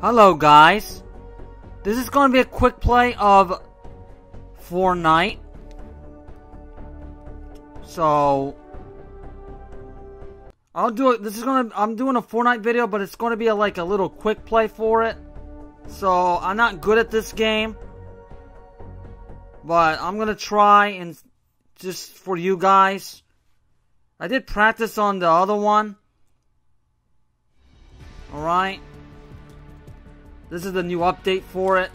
Hello guys. This is going to be a quick play of Fortnite. So I'll do it. This is gonna. I'm doing a Fortnite video, but it's going to be a, like a little quick play for it. So I'm not good at this game, but I'm gonna try and just for you guys. I did practice on the other one. All right. This is the new update for it.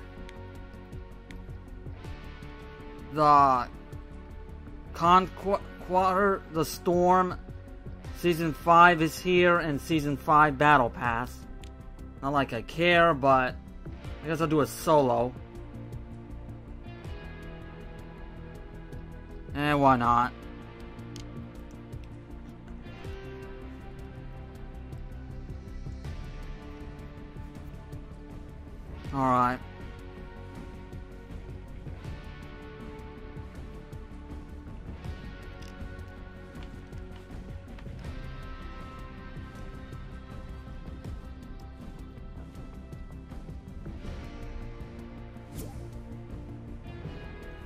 The Conqueror, the Storm, Season 5 is here, and Season 5 Battle Pass. Not like I care, but I guess I'll do a solo. And eh, why not? Alright.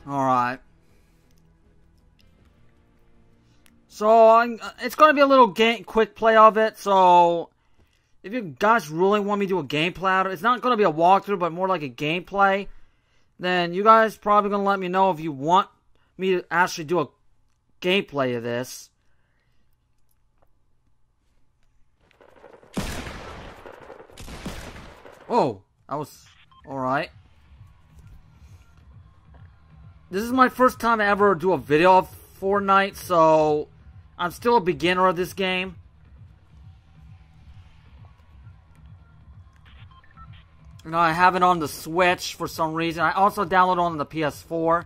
Alright. So, I'm, uh, it's going to be a little game, quick play of it, so if you guys really want me to do a gameplay it's not going to be a walkthrough, but more like a gameplay, then you guys probably going to let me know if you want me to actually do a gameplay of this. Oh, that was alright. This is my first time ever do a video of Fortnite, so I'm still a beginner of this game. Know, I have it on the Switch for some reason. I also downloaded on the PS4.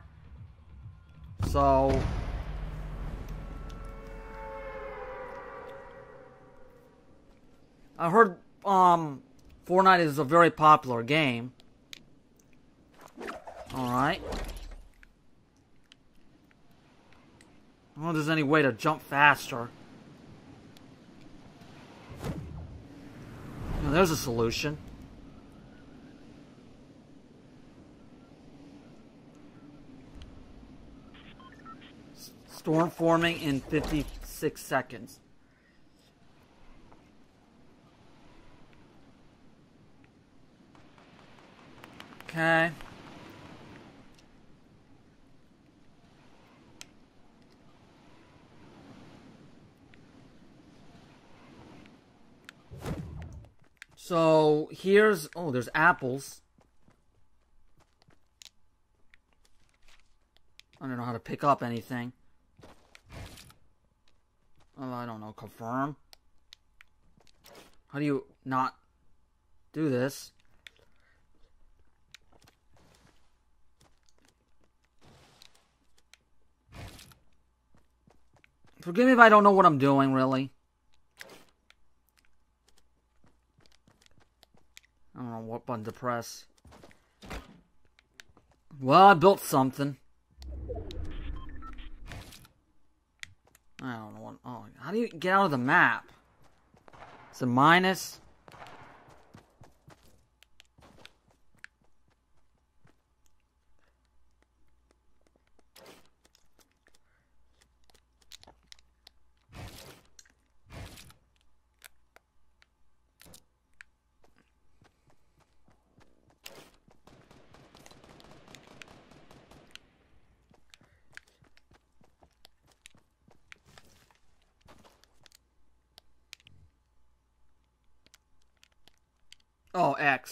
So... I heard um, Fortnite is a very popular game. Alright. I don't know if there's any way to jump faster. there's a solution. Storm forming in 56 seconds. Okay. So here's oh, there's apples. I don't know how to pick up anything. I don't know, confirm? How do you not do this? Forgive me if I don't know what I'm doing, really. I don't know what button to press. Well, I built something. I don't know what. Oh, how do you get out of the map? It's a minus.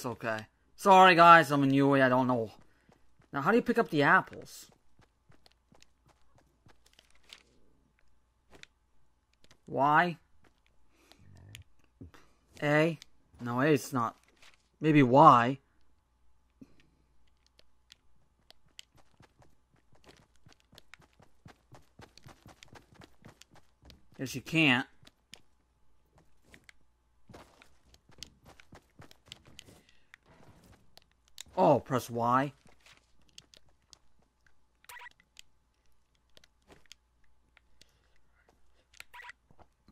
Okay. Sorry, guys, I'm a newie, I don't know. Now, how do you pick up the apples? Y? A? No, A it's not. Maybe Y. Yes, you can't. Oh, press Y.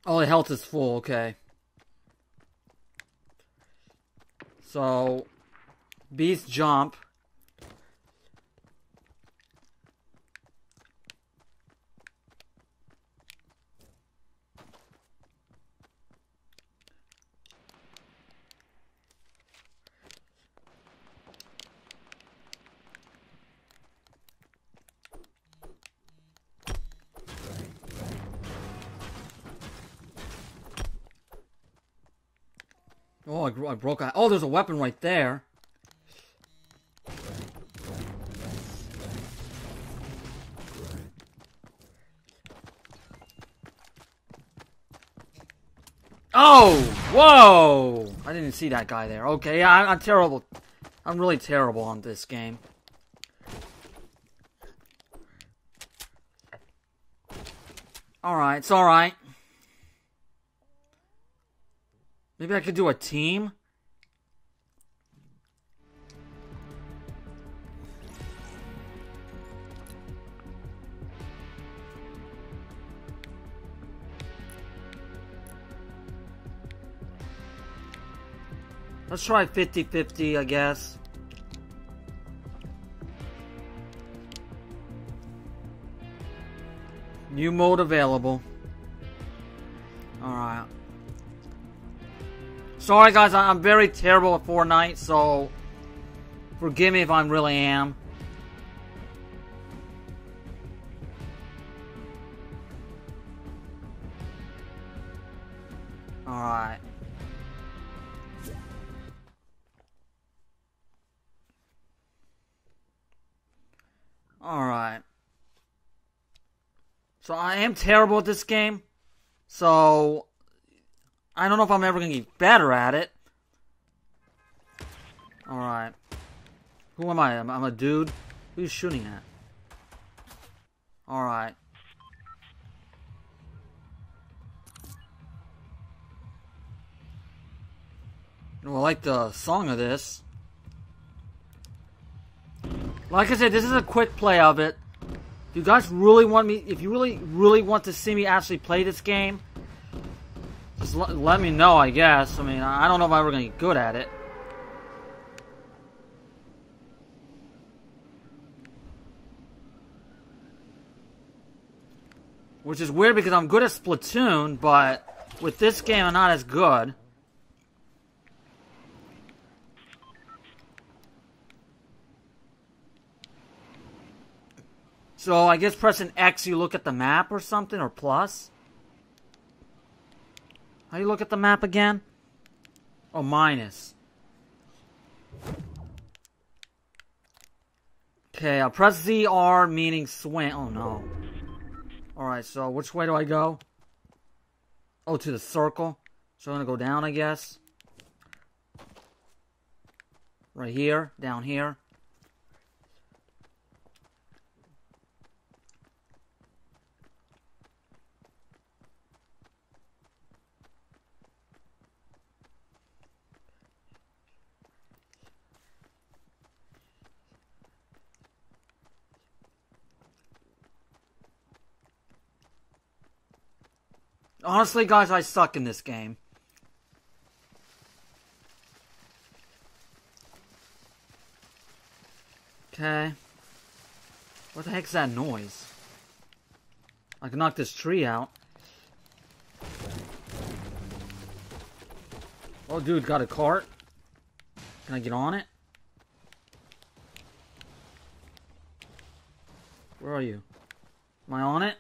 Oh, the health is full, okay. So beast jump. Oh, I, I broke out. Oh, there's a weapon right there. Oh! Whoa! I didn't see that guy there. Okay, yeah, I, I'm terrible. I'm really terrible on this game. Alright, it's alright. Maybe I could do a team? Let's try 50-50, I guess. New mode available. Alright. Sorry guys, I'm very terrible at Fortnite, so forgive me if I really am. Alright. So I am terrible at this game. So I don't know if I'm ever gonna get better at it. Alright. Who am I? I'm, a dude? Who are you shooting at? Alright. I like the song of this. Like I said, this is a quick play of it. If you guys really want me, if you really, really want to see me actually play this game, just let me know, I guess. I mean, I don't know if I'm ever going to get good at it. Which is weird because I'm good at Splatoon, but with this game I'm not as good. So I guess pressing X you look at the map or something, or plus? How you look at the map again? Oh, minus. Okay, I'll press ZR meaning swing. Oh no. Alright, so which way do I go? Oh, to the circle. So I'm gonna go down, I guess. Right here, down here. Honestly, guys, I suck in this game. Okay. What the heck's that noise? I can knock this tree out. Oh, dude, got a cart. Can I get on it? Where are you? Am I on it?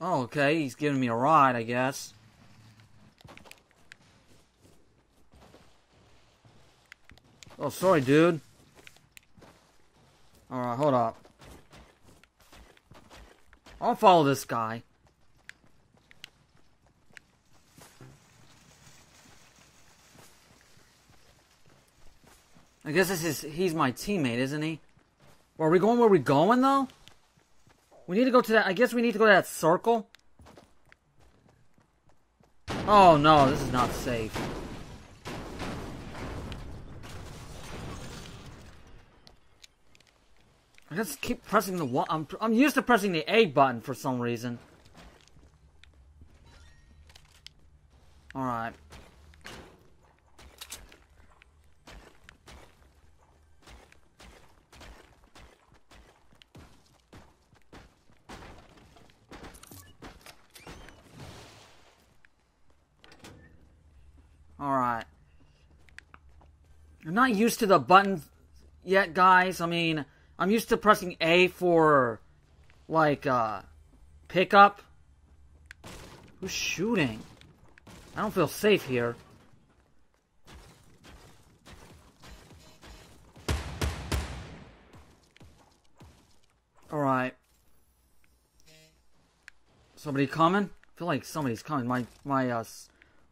Oh, okay, he's giving me a ride, I guess. Oh, sorry, dude. Alright, hold up. I'll follow this guy. I guess this is he's my teammate, isn't he? Well, are we going where we going though? We need to go to that. I guess we need to go to that circle. Oh no, this is not safe. I just keep pressing the one. I'm I'm used to pressing the A button for some reason. Alright. Alright. I'm not used to the buttons yet, guys. I mean, I'm used to pressing A for, like, uh, pickup. Who's shooting? I don't feel safe here. Alright. Somebody coming? I feel like somebody's coming. My, my, uh,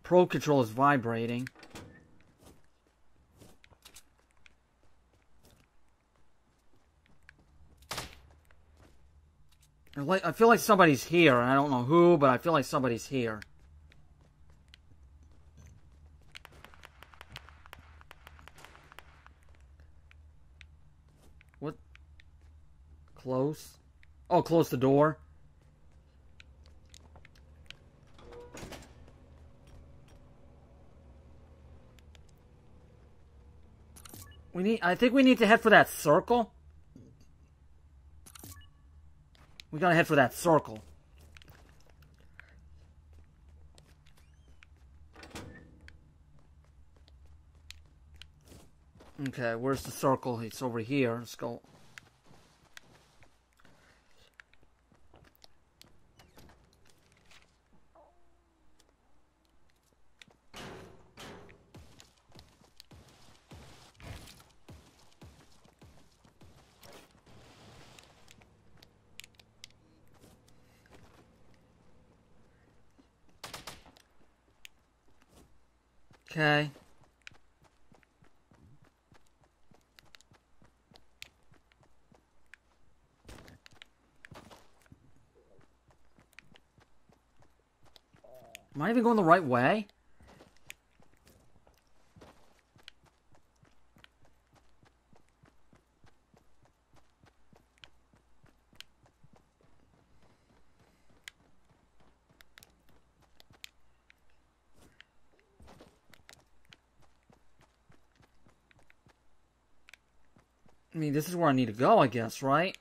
Pro control is vibrating. I feel like somebody's here, and I don't know who, but I feel like somebody's here. What? Close? Oh, close the door. We need, I think we need to head for that circle. We gotta head for that circle. Okay, where's the circle? It's over here. Let's go Okay. Am I even going the right way? This is where I need to go, I guess, right?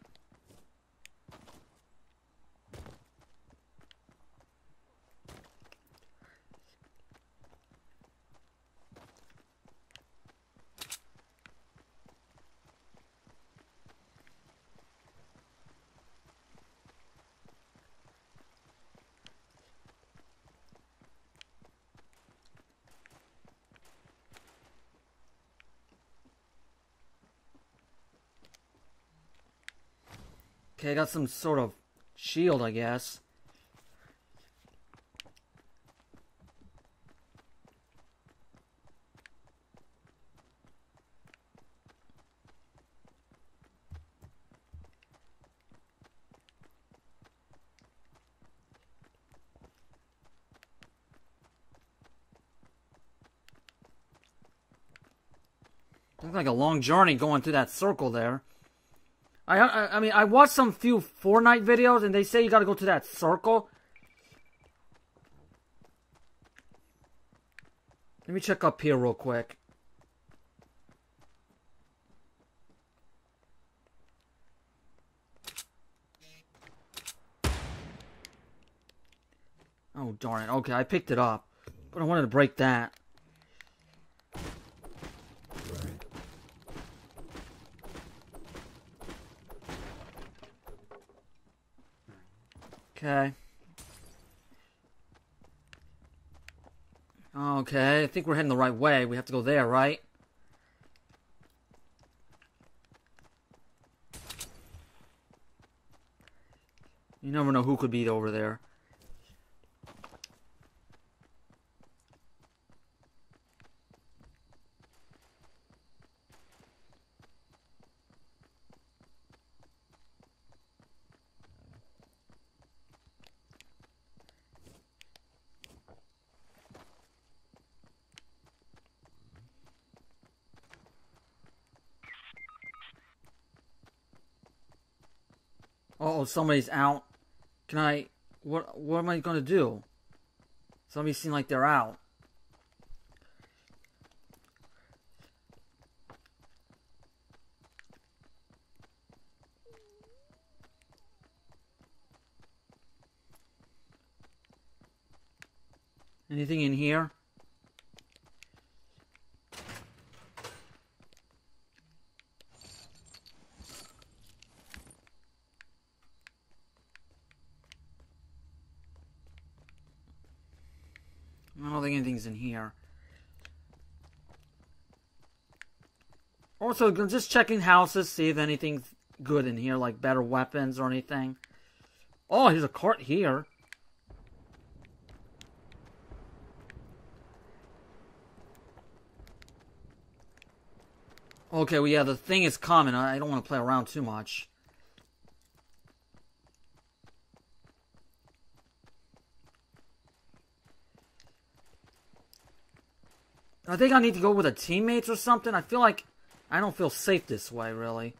Okay, I got some sort of shield, I guess. Looks like a long journey going through that circle there. I, I, I mean, I watched some few Fortnite videos, and they say you gotta go to that circle. Let me check up here real quick. Oh, darn it. Okay, I picked it up. But I wanted to break that. Okay. Okay, I think we're heading the right way. We have to go there, right? You never know who could be over there. somebody's out. Can I? What? What am I gonna do? Somebody seems like they're out. Anything in here? Here. Also, just checking houses, see if anything's good in here, like better weapons or anything. Oh, here's a cart here. Okay, well, yeah, the thing is coming. I don't want to play around too much. I think I need to go with a teammates or something. I feel like I don't feel safe this way, really.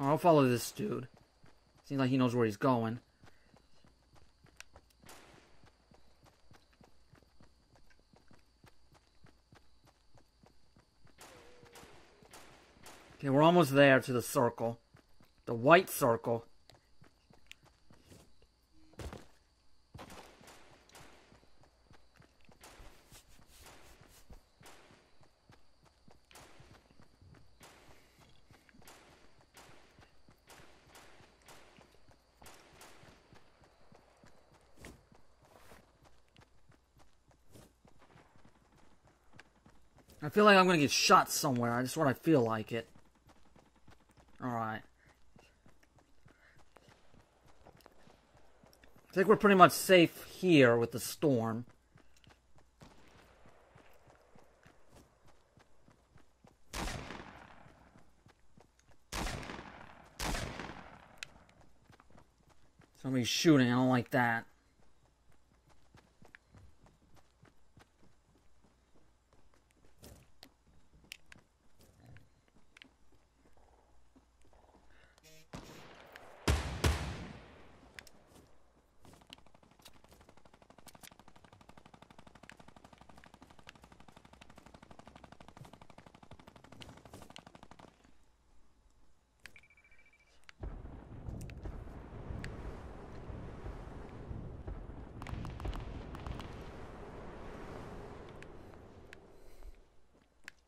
Oh, I'll follow this dude. Seems like he knows where he's going. Okay, we're almost there to the circle. The white circle. Feel like I'm gonna get shot somewhere. I just want to feel like it. Alright. I think we're pretty much safe here with the storm. Somebody's shooting, I don't like that.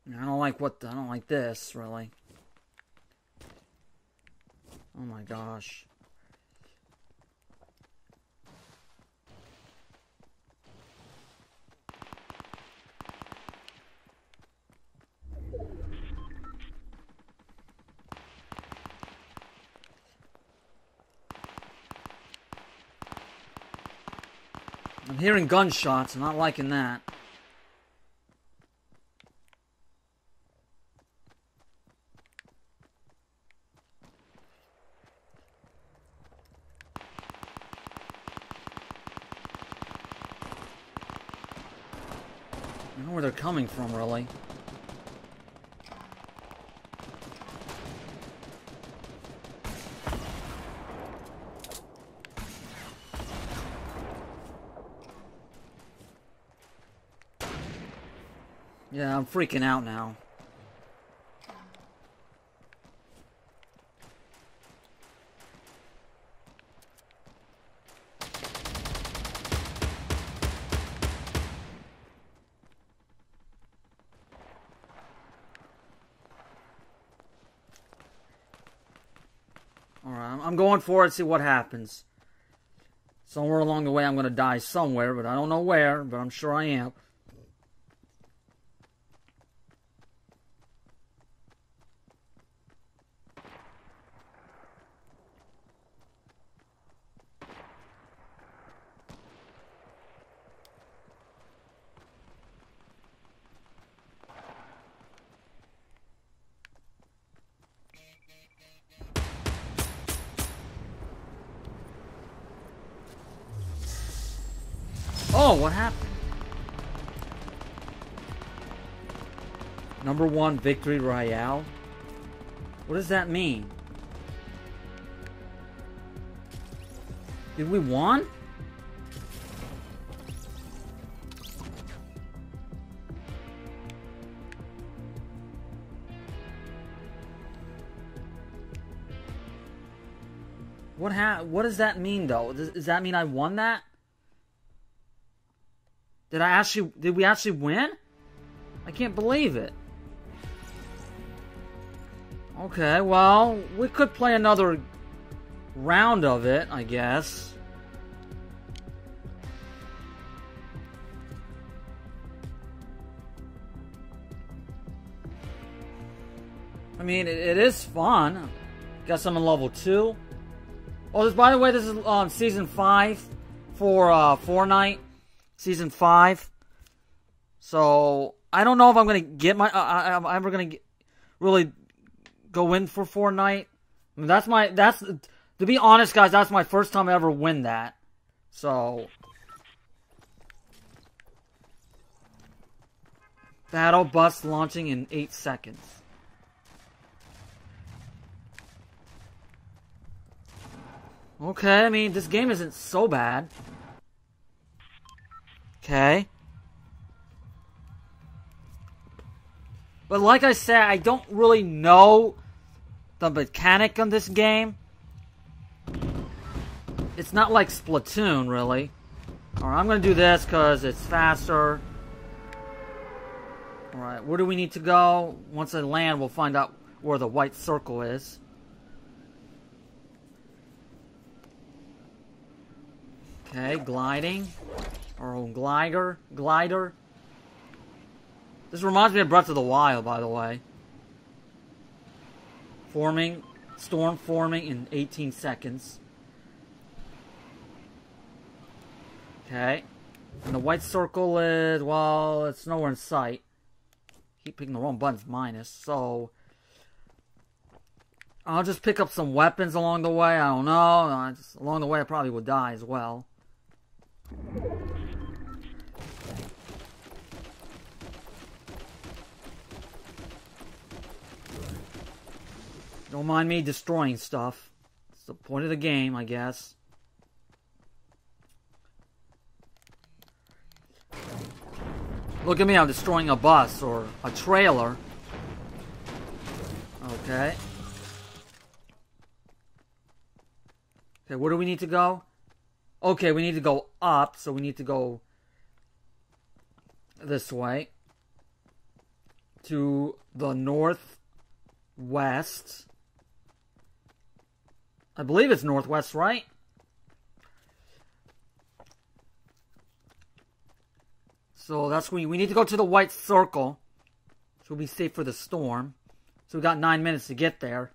I don't like what the, I don't like this really. Oh my gosh. I'm hearing gunshots. I'm not liking that. I know where they're coming from, really. Yeah, I'm freaking out now. Alright, I'm going for it, see what happens. Somewhere along the way I'm going to die somewhere, but I don't know where, but I'm sure I am. Victory royale? What does that mean? Did we won? What ha- What does that mean, though? Does, does that mean I won that? Did I actually? Did we actually win? I can't believe it. Okay, well, we could play another round of it, I guess. I mean, it, it is fun. Guess I'm in level 2. Oh, this, by the way, this is um, season 5 for uh, Fortnite. Season 5. So, I don't know if I'm going to get my... Uh, I, I'm ever going to really go in for Fortnite. I mean, that's my... That's... To be honest, guys, that's my first time I ever win that. So... Battle bus launching in 8 seconds. Okay, I mean, this game isn't so bad. Okay. But like I said, I don't really know the mechanic on this game. It's not like Splatoon, really. Alright, I'm gonna do this because it's faster. Alright, where do we need to go? Once I land, we'll find out where the white circle is. Okay, gliding. Or glider. Glider. This reminds me of Breath of the Wild, by the way. Forming. Storm forming in 18 seconds. Okay. And the white circle is, well, it's nowhere in sight. Keep picking the wrong buttons, minus. So, I'll just pick up some weapons along the way. I don't know. Uh, just, along the way, I probably would die as well. Don't mind me destroying stuff. It's the point of the game, I guess. Look at me, I'm destroying a bus or a trailer. Okay. Okay, where do we need to go? Okay, we need to go up, so we need to go this way to the northwest. I believe it's northwest, right? So that's we we need to go to the white circle. So we'll be safe for the storm. So we got nine minutes to get there.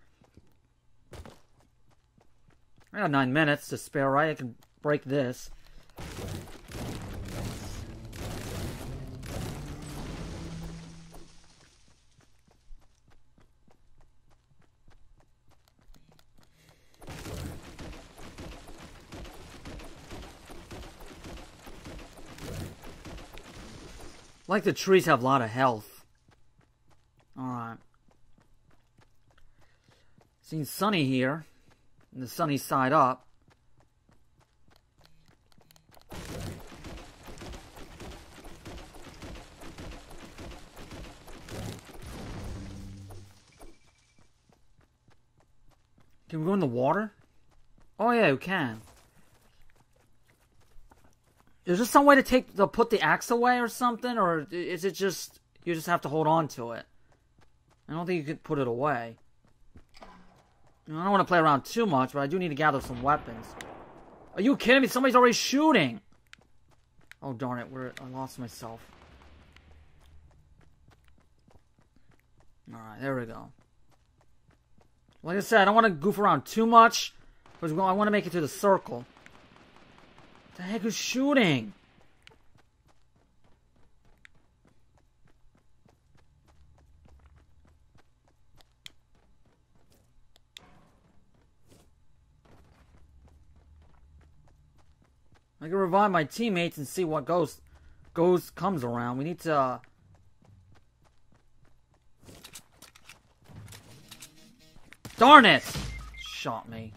I got nine minutes to spare, right? I can break this. Like the trees have a lot of health. Alright. Seems sunny here. The sunny side up. Can we go in the water? Oh yeah, we can. Is there some way to take to put the axe away or something, or is it just you just have to hold on to it? I don't think you could put it away. I don't want to play around too much, but I do need to gather some weapons. Are you kidding me? Somebody's already shooting. Oh darn it! Where I lost myself. All right, there we go. Like I said, I don't want to goof around too much. Because I want to make it to the circle. The heck is shooting? I can revive my teammates and see what goes goes comes around. We need to uh, Darn it! Shot me.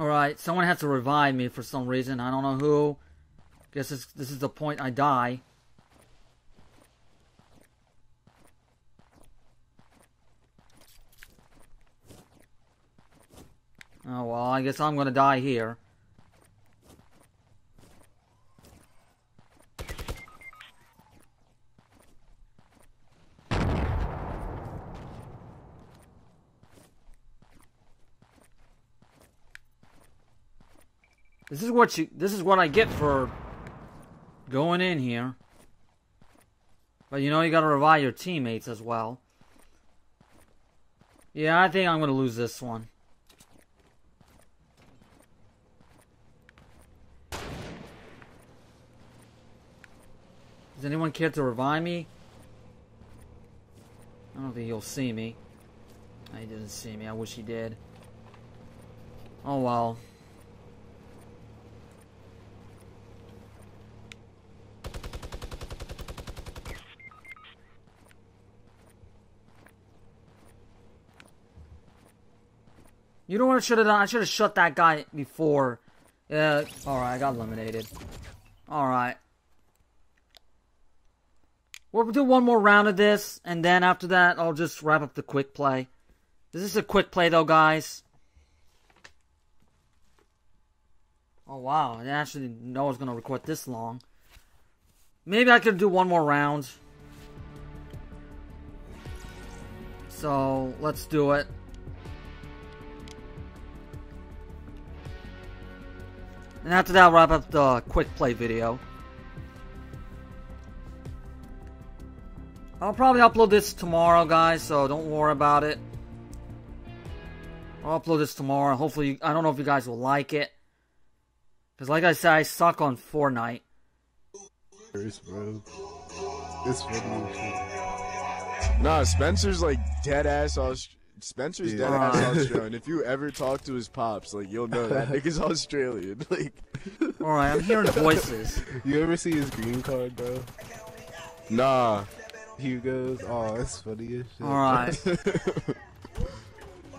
Alright, someone has to revive me for some reason. I don't know who. Guess this, this is the point I die. Oh well, I guess I'm gonna die here. This is what you this is what I get for going in here. But you know you gotta revive your teammates as well. Yeah, I think I'm gonna lose this one. Does anyone care to revive me? I don't think he'll see me. He didn't see me. I wish he did. Oh well. You know what I should have done? I should have shut that guy before. Yeah, alright, I got eliminated. Alright. We'll do one more round of this, and then after that, I'll just wrap up the quick play. This is a quick play, though, guys. Oh, wow. I didn't actually know I was going to record this long. Maybe I could do one more round. So, let's do it. And after that, I'll wrap up the quick play video. I'll probably upload this tomorrow, guys, so don't worry about it. I'll upload this tomorrow. Hopefully, I don't know if you guys will like it. Because like I said, I suck on Fortnite. bro. It's funny Nah, Spencer's like dead ass Aust- Spencer's dead ass Alright. Australian. If you ever talk to his pops, like you'll know that nigga's Australian. Like, Alright, I'm hearing voices. You ever see his green card, bro? nah. Hugo's. Oh, that's funny as shit. Alright.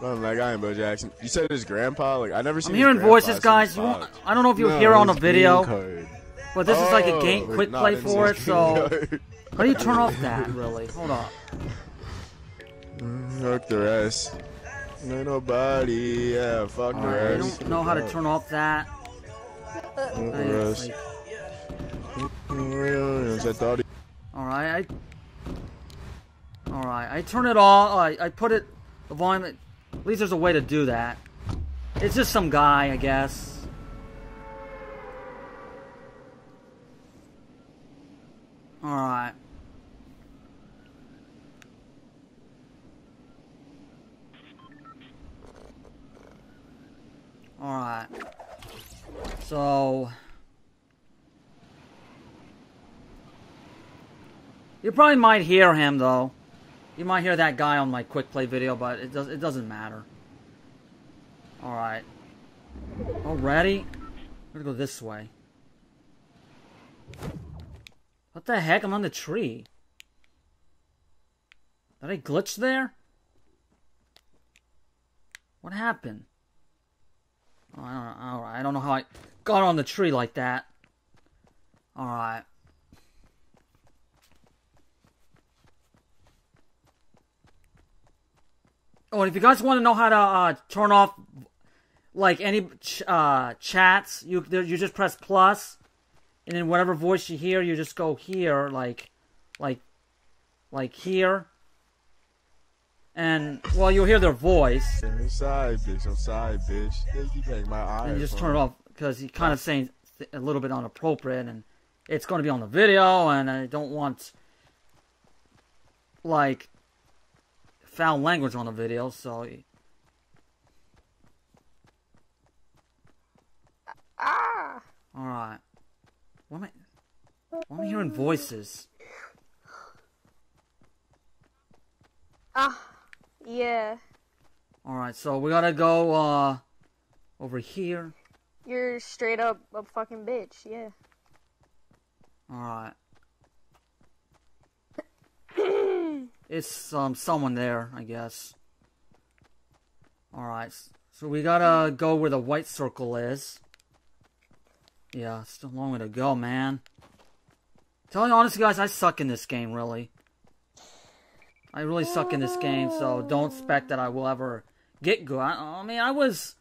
Nothing like I am, Bo Jackson. You said his grandpa. Like I never seen. I'm hearing grandpa, voices, guys. his You won't. I don't know if you'll No, hear on the his green video, but this is like a oh, game Oh, quick nah, play for it, so... How do you turn off that, really? Hold up. Fuck the rest. Ain't nobody. Yeah, fuck the Alright, I don't know how to turn off that. Fuck the rest. like- I thought he- Alright, I... Alright, I turn it off, I, I put it, the volume, at least there's a way to do that. It's just some guy, I guess. Alright. Alright. So... You probably might hear him though. You might hear that guy on my quick play video, but it does it doesn't matter. Alright. Already? I'm gonna go this way. What the heck? I'm on the tree. Did I glitch there? What happened? I don't know. Alright, I don't know how I got on the tree like that. Alright. Oh, and if you guys want to know how to uh, turn off like any ch- uh, chats, you you just press plus, and then whatever voice you hear, you just go here, like, like, like here, and well, you'll hear their voice, I'm side bitch. I'm sorry, bitch. You take my eye. and you just turn it off because he's kind of saying a little bit inappropriate, and it's going to be on the video, and I don't want like foul language on the video, so. Ah! Alright. Why am I. Why am I hearing voices? Ah! Yeah. Alright, so we gotta go, uh. Over here. You're straight up a fucking bitch, yeah. Alright. It's, um, someone there, I guess. Alright, So we gotta go where the white circle is. Yeah, still a long way to go, man. Telling you honestly, guys, I suck in this game, really. I really suck in this game, so don't expect that I will ever get good. I, I mean, I was...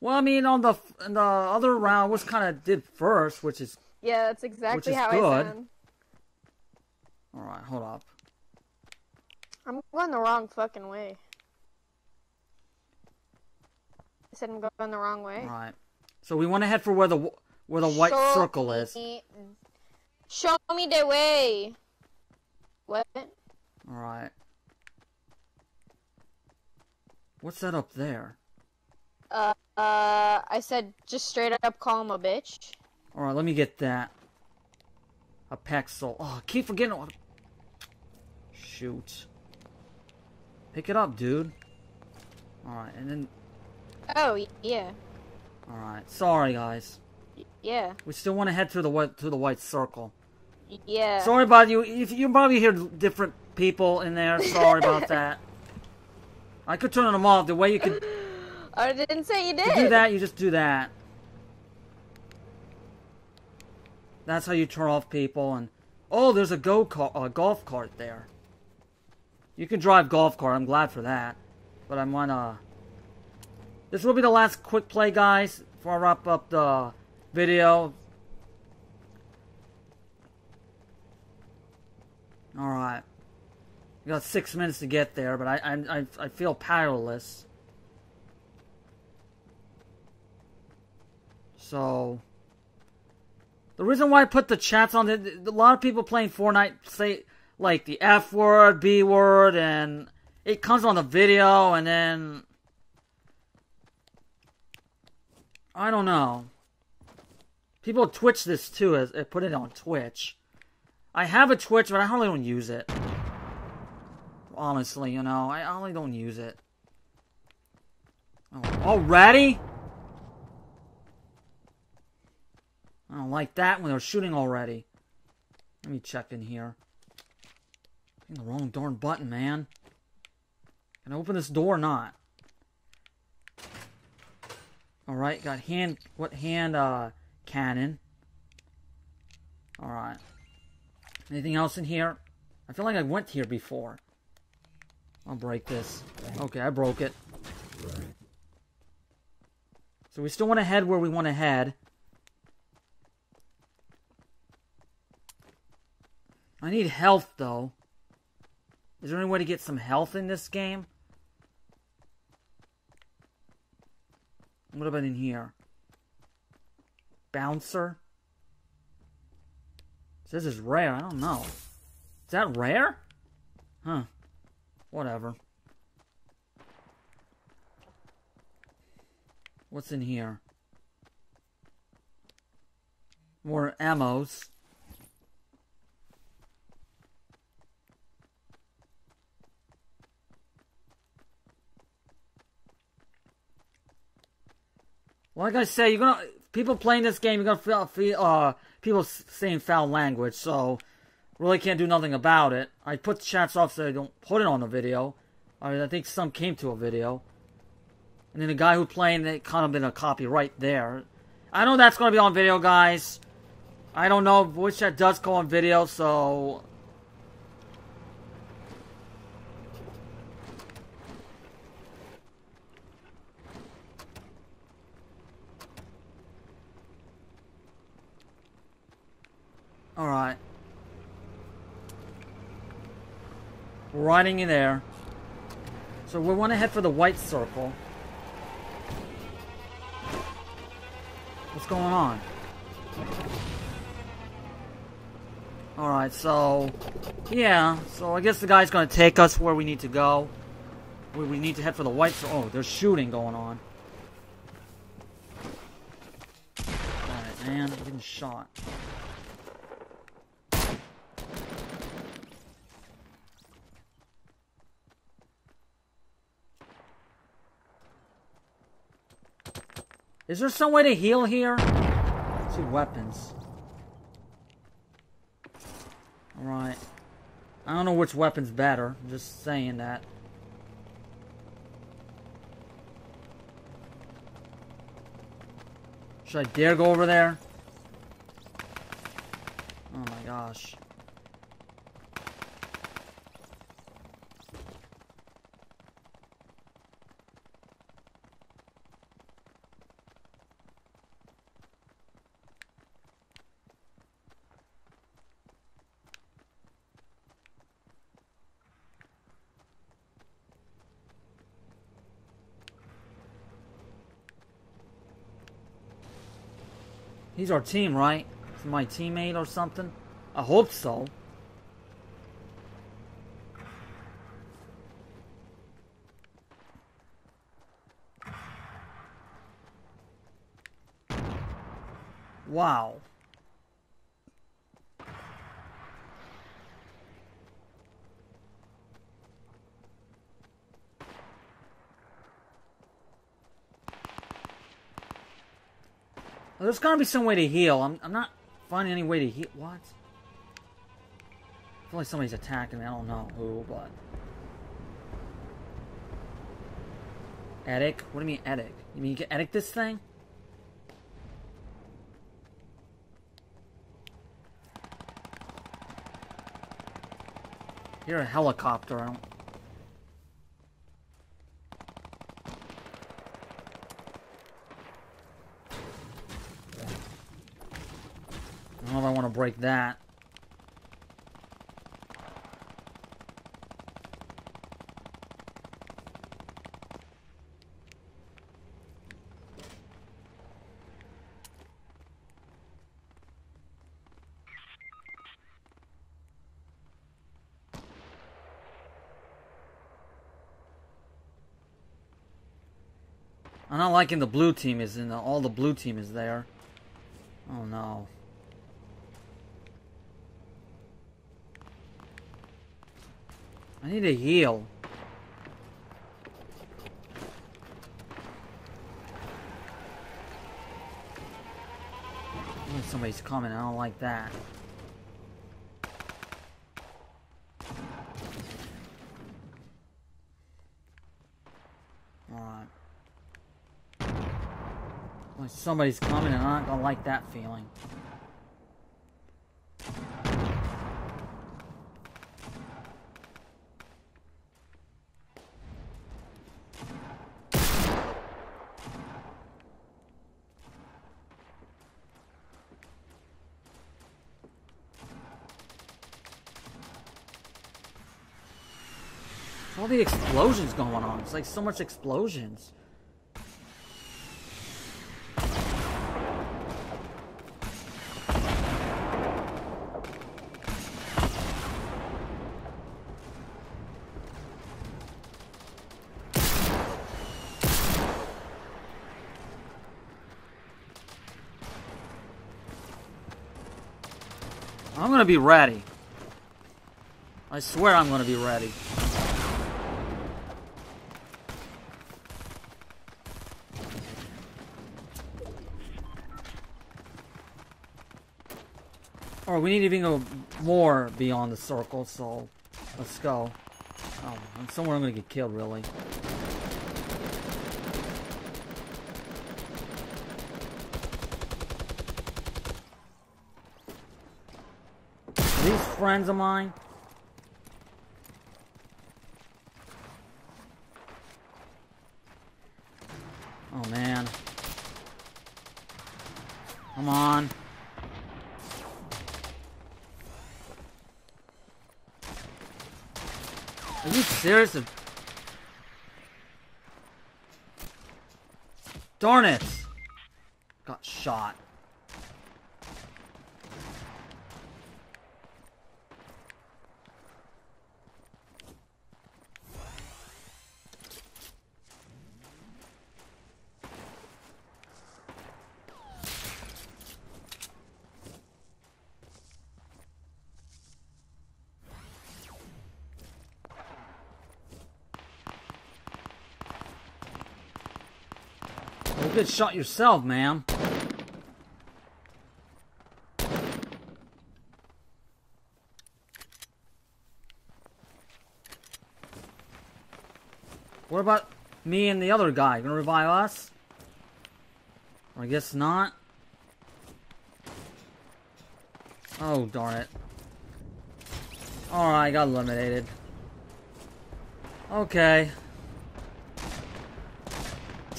Well, I mean, on the in the other round, was kind of did first, which is... Yeah, that's exactly is how good. I sound. Alright, hold up. I'm going the wrong fucking way. I said I'm going the wrong way. Alright. So we want to head for where the where the white Show circle is. me- Show me the way. What? Alright. What's that up there? Uh, uh, I said just straight up call him a bitch. Alright, let me get that. A pexel. Oh, I keep forgetting. what- Shoot. Pick it up, dude. Alright, and then. Oh, yeah. Alright, sorry, guys. Yeah. We still want to head to the white to the white circle. Yeah. Sorry about you. If you probably hear different people in there. Sorry about that. I could turn them off. The way you could I didn't say you did. do that, you just do that. That's how you turn off people. And oh, there's a go car, a golf cart there. You can drive golf cart. I'm glad for that. But I'm gonna. This will be the last quick play, guys. Before I wrap up the video. All right. We got six minutes to get there, but I I I, feel powerless. So, the reason why I put the chats on a lot of people playing Fortnite say like the F word, B word, and it comes on the video, and then I don't know. People Twitch this too, as uh, put it on Twitch. I have a Twitch, but I hardly don't use it. Honestly, you know, I only don't use it. Oh, already? I don't like that when they're shooting already. Let me check in here. Hitting the wrong darn button, man. Can I open this door or not? Alright, got hand what hand uh cannon. Alright. Anything else in here? I feel like I went here before. I'll break this. Okay, I broke it. So we still want to head where we want to head. I need health, though. Is there any way to get some health in this game? What about in here? Bouncer? This is rare. I don't know. Is that rare? Huh. Whatever. What's in here? More ammos. Like I say, you're gonna people playing this game. You're gonna feel, feel uh people saying foul language. So really can't do nothing about it. I put the chats off so I don't put it on the video. I, I think some came to a video, and then the guy who playing it kind of been a copy right there. I know that's gonna be on video, guys. I don't know. Voice chat does go on video, so Alright. Riding in there. So we want to head for the white circle. What's going on? Alright, so... Yeah, so I guess the guy's gonna take us where we need to go. We, we need to head for the white. Oh, there's shooting going on. Alright, man. I'm getting shot. Is there some way to heal here? Let's see weapons. Alright. I don't know which weapon's better. I'm just saying that. Should I dare go over there? Oh my gosh. He's our team, right? He's my teammate or something? I hope so. Wow. Well, there's gotta be some way to heal. I'm, I'm not finding any way to heal. What? I feel like somebody's attacking me. I don't know who, but. Edic? What do you mean, Edic? You mean you can Edic this thing? You're a helicopter. I don't. I don't know if I want to break that. I'm not liking the blue team is in the, all the blue team is there. Oh no. I need a heal. Somebody's coming. I don't like that. Alright. Somebody's coming and I'm not gonna like that feeling. All the explosions going on. It's like so much explosions. I'm gonna be ready. I swear I'm gonna be ready. Or we need to even go more beyond the circle, so let's go. Oh, and somewhere I'm gonna get killed, really. These friends of mine? Oh man. Come on. Are you serious? Darn it! Got shot. good shot yourself, ma'am. What about me and the other guy? Gonna revive us? I guess not. Oh, darn it. Alright, got eliminated. Okay.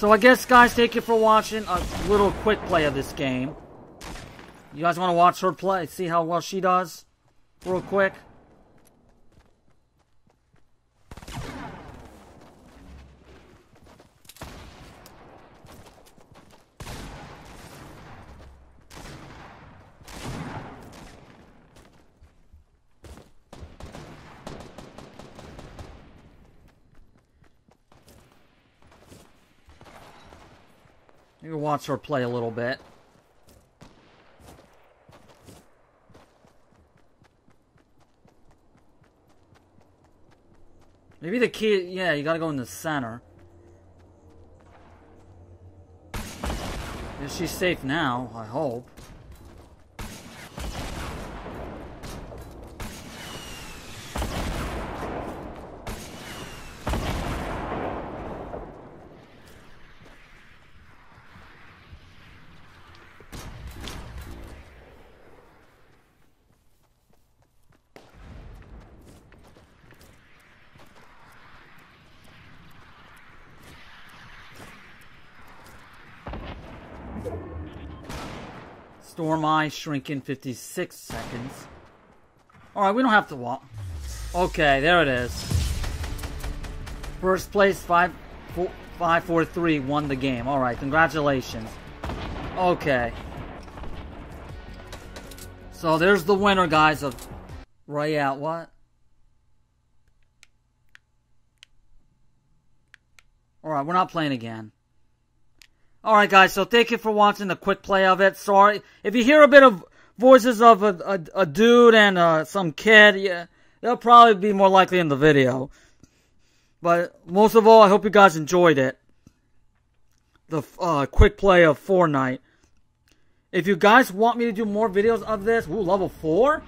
So I guess, guys, thank you for watching a little quick play of this game. You guys want to watch her play? See how well she does? Real quick. Watch her play a little bit. Maybe the key, yeah, you gotta go in the center. Is she safe now? I hope. Storm Eye shrink in 56 seconds. Alright, we don't have to walk. Okay, there it is. First place, 5 four, five, four, three, won the game. Alright, congratulations. Okay. So there's the winner, guys, of Royale. What? Alright, we're not playing again. Alright guys, so thank you for watching the quick play of it. Sorry, if you hear a bit of voices of a, a, a dude and uh, some kid, yeah, they'll probably be more likely in the video. But most of all, I hope you guys enjoyed it. The uh, quick play of Fortnite. If you guys want me to do more videos of this, ooh, level 4?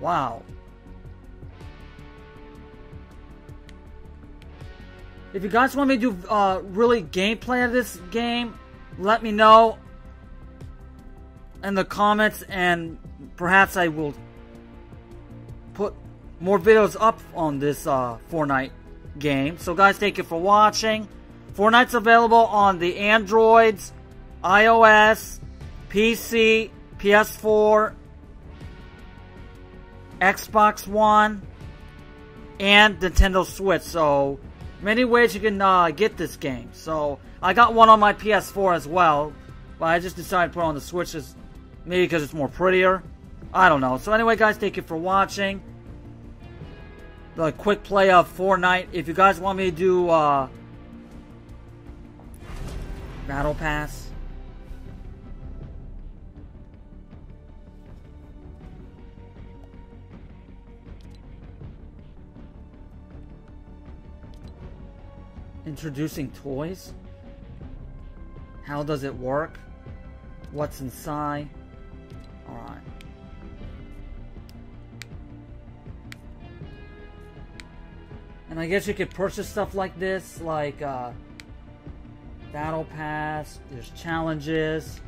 Wow. If you guys want me to do uh, really gameplay of this game, let me know in the comments and perhaps I will put more videos up on this uh, Fortnite game. So guys, thank you for watching. Fortnite's available on the Androids, iOS, PC, PS4, Xbox One, and Nintendo Switch. So many ways you can uh, get this game. So I got one on my PS4 as well, but I just decided to put on the Switch as maybe because it's more prettier. I don't know. So anyway, guys, thank you for watching the quick play of Fortnite. If you guys want me to do uh, Battle Pass. Introducing toys? How does it work? What's inside? Alright. And I guess you could purchase stuff like this, like uh, Battle Pass, there's challenges.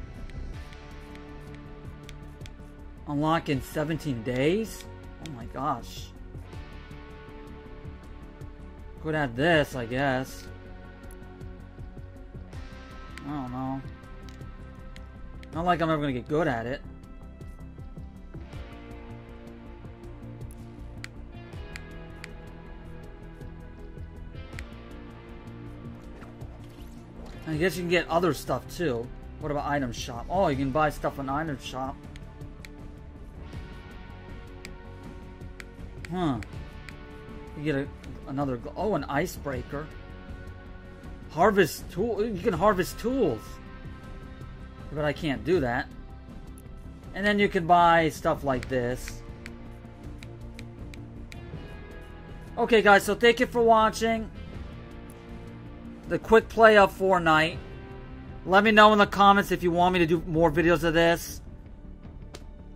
Unlock in 17 days? Oh my gosh. Could add this, I guess. I don't know. Not like I'm ever gonna get good at it. I guess you can get other stuff too. What about item shop? Oh, you can buy stuff on item shop. Huh. You get a, another. Oh, an icebreaker. Harvest tool. You can harvest tools. But I can't do that. And then you can buy stuff like this. Okay, guys, so thank you for watching the quick play of Fortnite. Let me know in the comments if you want me to do more videos of this.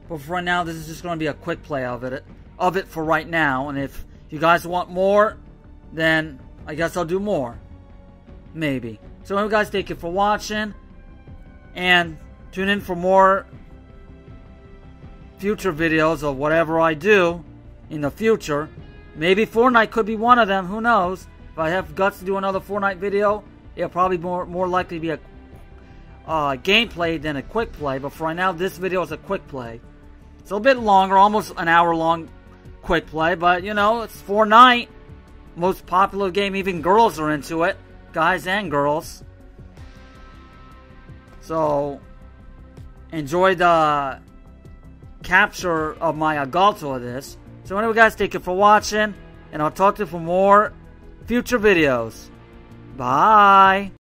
But for right now, this is just going to be a quick play of it, of it for right now. And if you guys want more, then I guess I'll do more. Maybe. So anyway, guys, thank you for watching. And tune in for more future videos of whatever I do in the future. Maybe Fortnite could be one of them. Who knows? If I have guts to do another Fortnite video, it'll probably more more likely be a uh, gameplay than a quick play. But for right now, this video is a quick play. It's a bit longer, almost an hour long quick play. But you know, it's Fortnite, most popular game. Even girls are into it, guys and girls. So enjoy the capture of my Agalto of this. So anyway guys, thank you for watching, and I'll talk to you for more future videos. Bye!